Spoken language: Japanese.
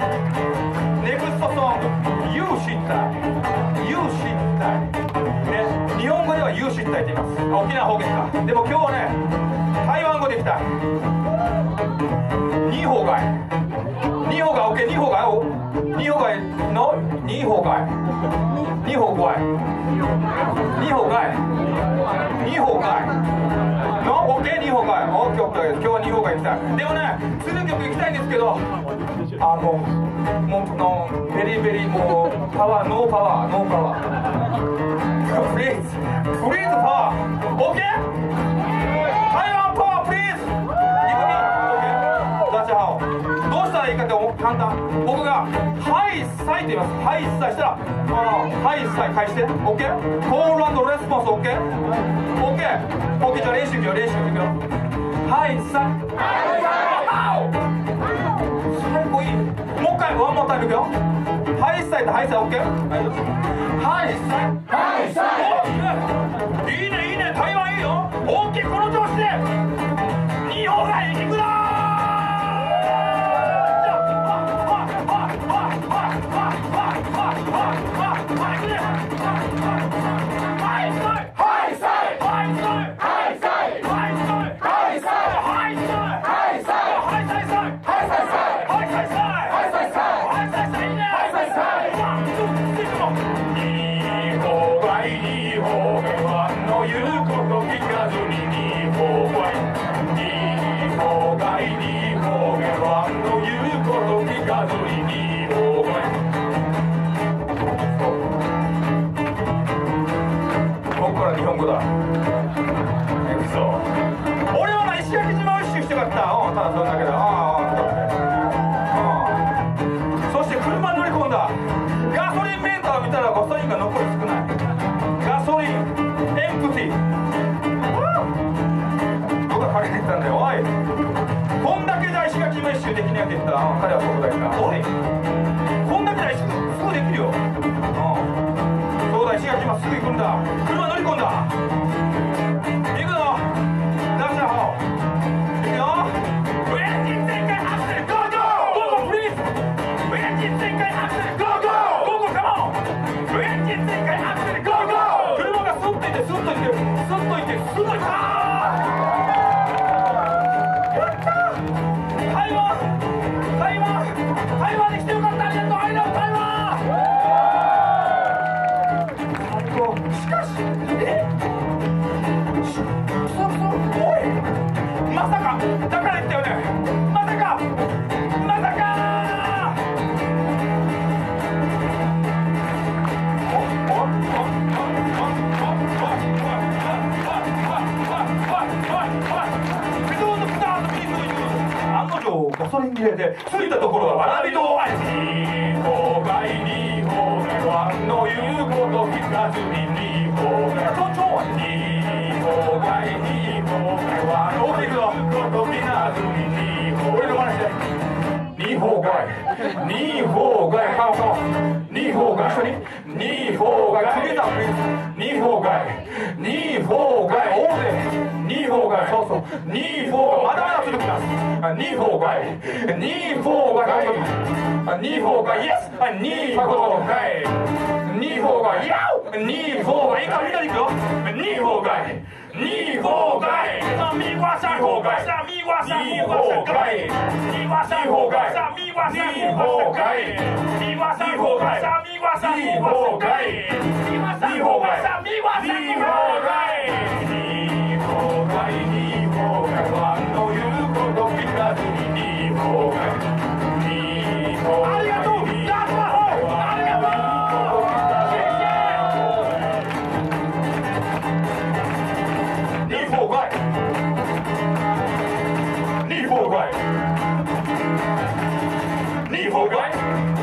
how Next song You 知った You 知ったね日本語では You 知ったって言います。沖縄方言か。でも今日はね台湾語できた。ニーホーガイのニーホーガイニーホーガイニーホーガイニーホーガイの OK ニーホー。ガイ OKOK 今日はニーホーガイ行きたい。でもね次の曲行きたいんですけどあのもうの very very もう power no power no power。please please power。OK 台って言います「はいさい」したら「はいさい」返して。OK コールレスポンス OKOKOK、OK? じゃあ練習いくよ練習いくよ。はいさい最高いいもう一回ワンモータイムいくよ。はいさいとはいさい OK はいさいはいさいいいねいいね。台湾いいよ。OK このの言うこと聞かずに日本語だ。嘘。俺はな石垣島を一周してかった。うんただそんだけどああ。だ車乗り込んだ。行くぞ。ダッシャーホー行くよ。ウェンジン全開アクセルゴーゴー。ゴーゴープリーズ。ウェンジン全開アクセルゴーゴー。ゴーゴーカモン。ウェンジン全開アクセルゴーゴー。車がスッといってスッといってスッといってスッといった。やった台湾台湾台湾に来てよかった。ガソリン切れで着いたところはわらびとあり郊外に方面の言うこと聞かずに日本が都庁に郊外に方面はの言うこと聞かずに日本俺の真似して日本外日本外カモカモ日本外一緒に日本外かけた日本外日本外大勢日本外そうそう日本まだまだ続きます日本外日本外日本外イエス日本外日本外ヤウ日本外い。いかみんなでいくよ日本外日本外米瓜山后外米瓜山后外米瓜山后外米瓜山后外米瓜山后外米瓜山后外。米瓜山后外。米瓜山後外。日本外。日本外はの言うこと聞かずに日本外。日本外。ありがとう。ダーマホありがとう日本外。日本外。日本外。